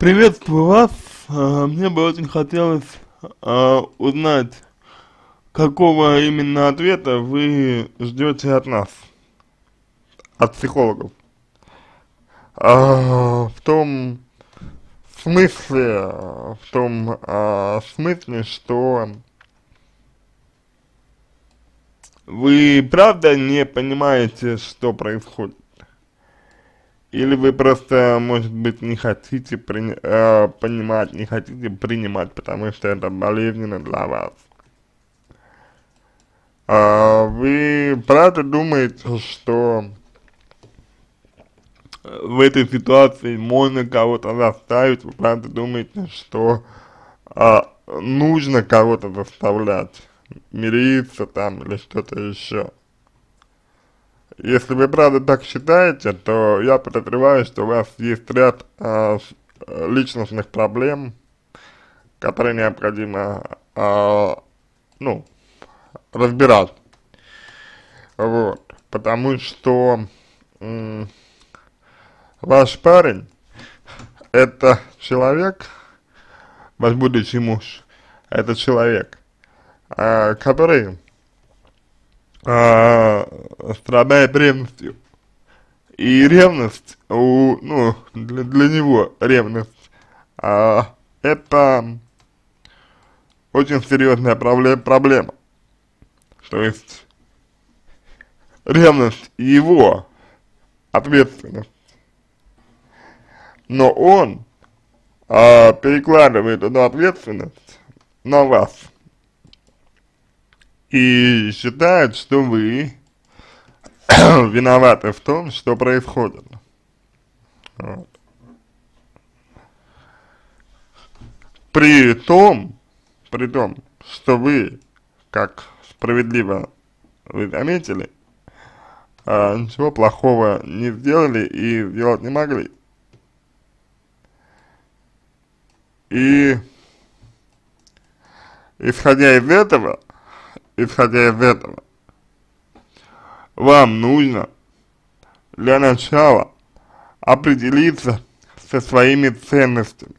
Приветствую вас. А, мне бы очень хотелось а, узнать, какого именно ответа вы ждете от нас, от психологов. А, в том смысле, в том смысле, что вы правда не понимаете, что происходит? Или вы просто, может быть, не хотите при, э, понимать, не хотите принимать, потому что это болезненно для вас? А вы правда думаете, что в этой ситуации можно кого-то заставить? Вы правда думаете, что а, нужно кого-то заставлять? Мириться там или что-то еще? Если вы правда так считаете, то я подозреваю, что у вас есть ряд э, личностных проблем, которые необходимо, э, ну, разбирать. Вот, потому что э, ваш парень это человек, ваш будущий муж, это человек, э, который а, страдает ревностью. И ревность, у, ну, для, для него ревность, а, это очень серьезная проблема, проблема. То есть, ревность его ответственность. Но он а, перекладывает эту ответственность на вас и считает, что вы виноваты в том, что происходит. Вот. При том, при том, что вы, как справедливо вы заметили, а, ничего плохого не сделали и сделать не могли. И исходя из этого, исходя из этого, вам нужно для начала определиться со своими ценностями.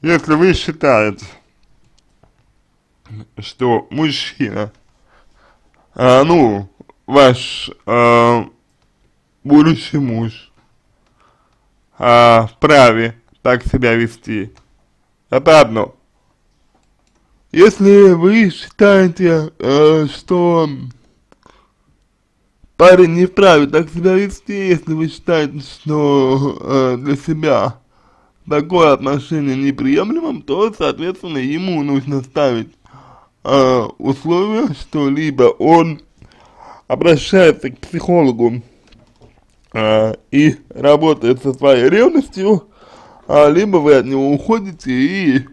Если вы считаете, что мужчина, а, ну, ваш а, будущий муж а, вправе так себя вести, это одно. Если вы считаете, э, что парень не вправе так себя вести, если вы считаете, что э, для себя такое отношение неприемлемым, то, соответственно, ему нужно ставить э, условия, что либо он обращается к психологу э, и работает со своей ревностью, а либо вы от него уходите и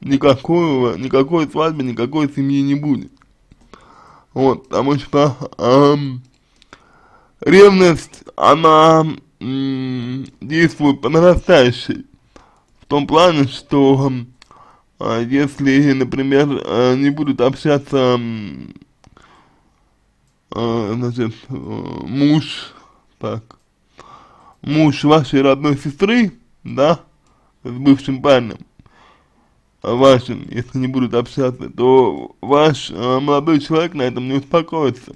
никакого, никакой свадьбы, никакой семьи не будет. Вот, потому что эм, ревность, она м, действует по нарастающей. В том плане, что э, если, например, э, не будут общаться э, значит, э, муж, так, муж вашей родной сестры, да, с бывшим парнем, вашим, если не будут общаться, то ваш э, молодой человек на этом не успокоится.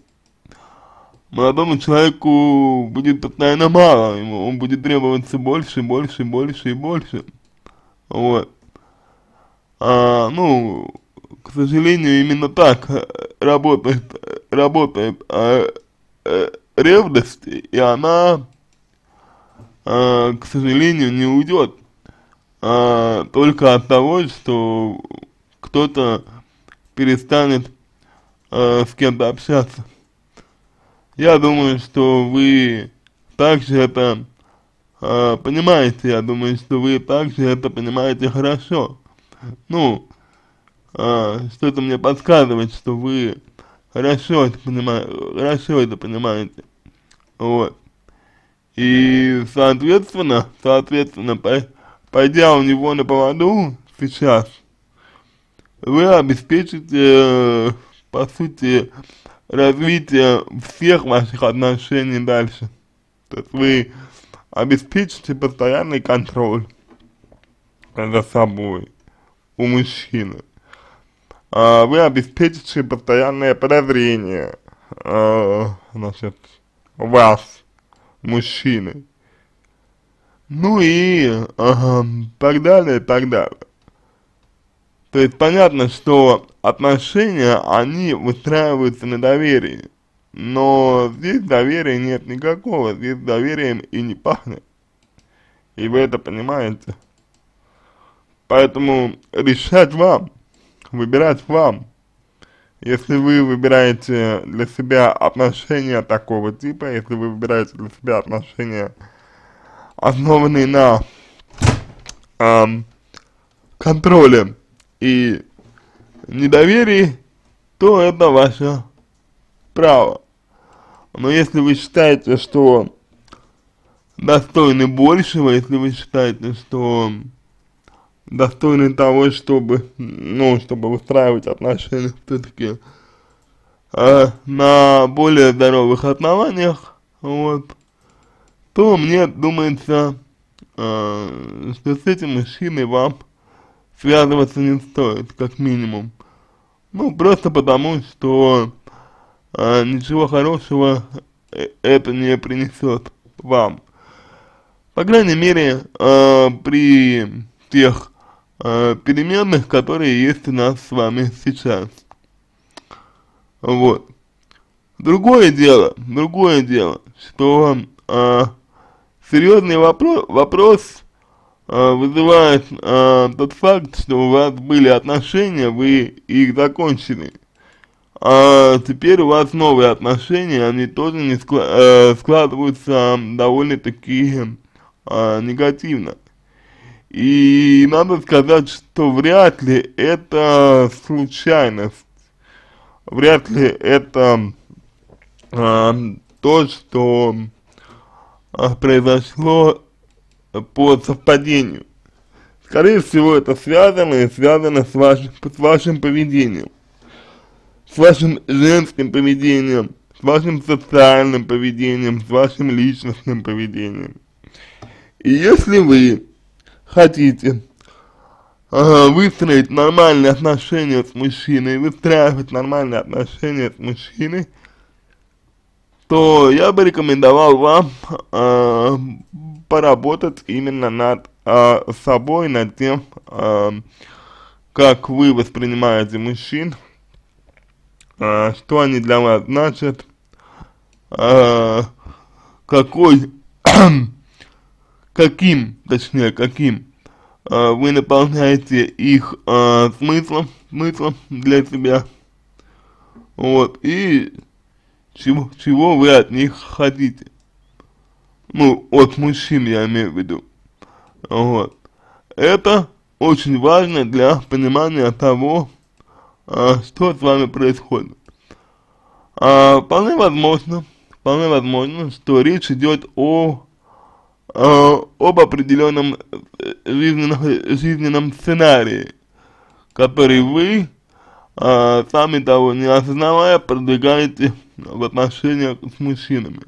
Молодому человеку будет постоянно мало, ему он будет требоваться больше, больше, больше и больше. Вот. А, ну, к сожалению, именно так работает, работает а, а, ревность, и она, а, к сожалению, не уйдет а, только от того, что кто-то перестанет а, с кем-то общаться. Я думаю, что вы также это а, понимаете, я думаю, что вы также это понимаете хорошо. Ну, а, что-то мне подсказывает, что вы хорошо это понимаете, хорошо это понимаете. Вот. И, соответственно, соответственно, по пойдя у него на поводу сейчас, вы обеспечите, по сути, развитие всех ваших отношений дальше. То есть вы обеспечите постоянный контроль за собой у мужчины. А, вы обеспечите постоянное подозрение, а, значит, вас, мужчины. Ну и ага, так далее, так далее. То есть понятно, что отношения, они выстраиваются на доверии. Но здесь доверия нет никакого, здесь доверием и не пахнет. И вы это понимаете. Поэтому решать вам, выбирать вам. Если вы выбираете для себя отношения такого типа, если вы выбираете для себя отношения, основанные на эм, контроле и недоверии, то это ваше право. Но если вы считаете, что достойны большего, если вы считаете, что достойны того, чтобы, ну, чтобы устраивать отношения все-таки э, на более здоровых основаниях, вот, то мне думается, э, что с этим мужчиной вам связываться не стоит, как минимум. Ну, просто потому, что э, ничего хорошего э, это не принесет вам. По крайней мере, э, при тех э, переменных, которые есть у нас с вами сейчас. Вот. Другое дело, другое дело, что э, серьезный вопро вопрос э, вызывает э, тот факт, что у вас были отношения, вы их закончили. А теперь у вас новые отношения, они тоже не скла э, складываются довольно-таки э, негативно. И надо сказать, что вряд ли это случайность, вряд ли это а, то, что произошло по совпадению. Скорее всего, это связано и связано с вашим, с вашим поведением, с вашим женским поведением, с вашим социальным поведением, с вашим личностным поведением. И если вы хотите выстроить нормальные отношения с мужчиной, выстраивать нормальные отношения с мужчиной, то я бы рекомендовал вам э, поработать именно над э, собой, над тем, э, как вы воспринимаете мужчин, э, что они для вас значат, э, какой каким, точнее, каким э, вы наполняете их э, смыслом, смыслом для себя, вот, и чего, чего вы от них хотите, ну, от мужчин я имею в виду, вот, это очень важно для понимания того, э, что с вами происходит. А, вполне возможно, вполне возможно, что речь идет о э, об определенном э, жизненном, жизненном сценарии, который вы, э, сами того не осознавая, продвигаете в отношениях с мужчинами.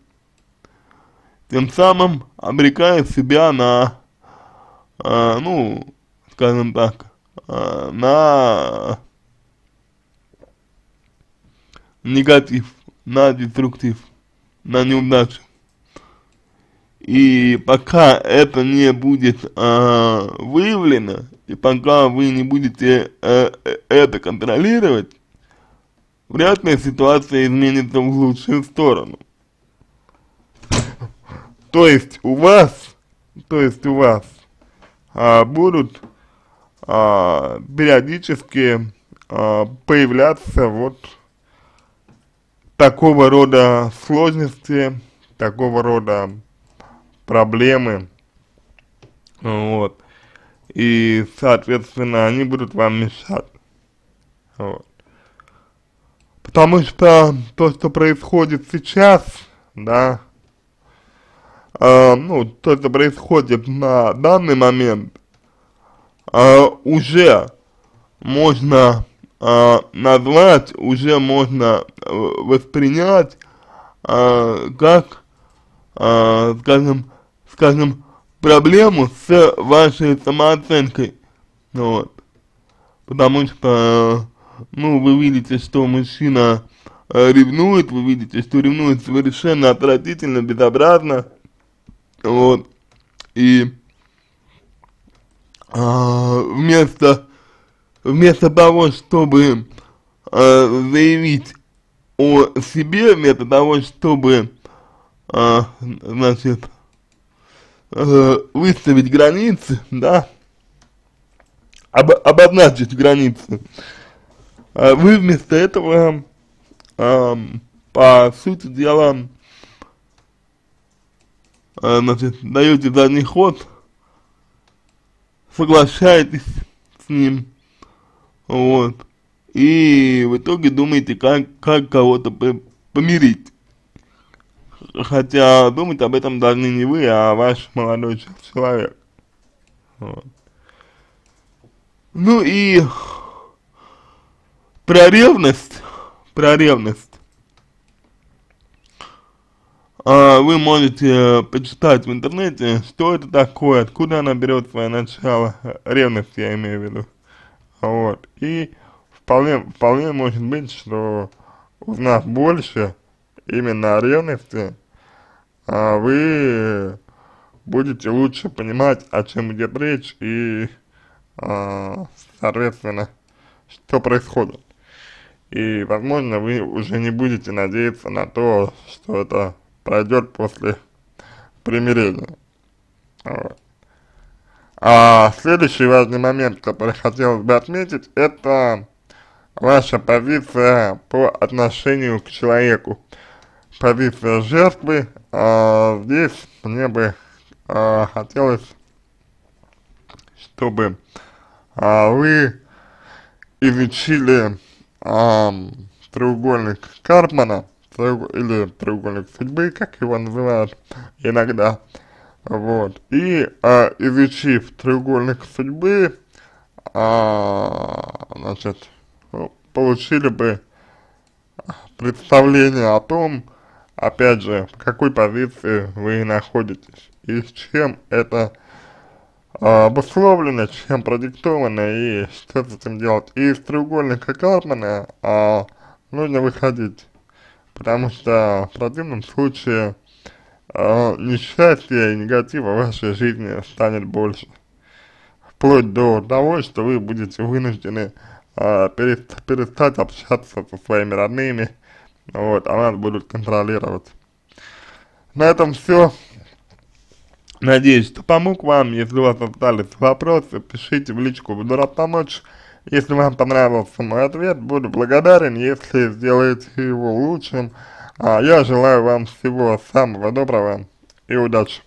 Тем самым обрекая себя на, э, ну, скажем так, э, на негатив, на деструктив, на неудачу. И пока это не будет а, выявлено, и пока вы не будете а, это контролировать, вряд ли ситуация изменится в лучшую сторону. То есть у вас, то есть у вас а, будут а, периодически а, появляться вот такого рода сложности, такого рода проблемы, вот, и, соответственно, они будут вам мешать, вот. Потому что то, что происходит сейчас, да, э, ну, то, что происходит на данный момент, э, уже можно э, назвать, уже можно э, воспринять э, как, э, скажем, скажем, проблему с вашей самооценкой, вот, потому что, ну, вы видите, что мужчина э, ревнует, вы видите, что ревнует совершенно отвратительно, безобразно, вот, и э, вместо, вместо того, чтобы э, заявить о себе, вместо того, чтобы, э, значит, э, выставить границы, да, об, обозначить границы, вы вместо этого, по сути дела, э, значит, даете задний ход, соглашаетесь с ним, вот, и в итоге думаете, как, как кого-то помирить. Хотя думать об этом должны не вы, а ваш молодой человек. Вот. Ну и про ревность, про ревность. А, вы можете почитать в интернете, что это такое, откуда она берет свое начало, ревность я имею в виду. Вот. И вполне, вполне может быть, что узнав больше именно о ревности, а вы будете лучше понимать, о чем идет речь и, а, соответственно, что происходит. И, возможно, вы уже не будете надеяться на то, что это пройдет после примирения. Вот. А следующий важный момент, который хотелось бы отметить, это ваша позиция по отношению к человеку позиция жертвы, а здесь мне бы а, хотелось, чтобы а, вы изучили треугольник Карпмана, или треугольник судьбы, как его называют иногда, вот, и а, изучив треугольник судьбы, а, значит, получили бы представление о том, опять же, в какой позиции вы находитесь и с чем это обусловлено, чем продиктовано и что с этим делать. И из треугольника Карпмана а, нужно выходить, потому что в противном случае а, несчастья и негатива в вашей жизни станет больше. Вплоть до того, что вы будете вынуждены а, перестать общаться со своими родными, вот, а нас будут контролировать. На этом все. Надеюсь, что помог вам. Если у вас остались вопросы, пишите в личку, буду рад помочь. Если вам понравился мой ответ, буду благодарен, если сделаете его лучшим. А я желаю вам всего самого доброго и удачи.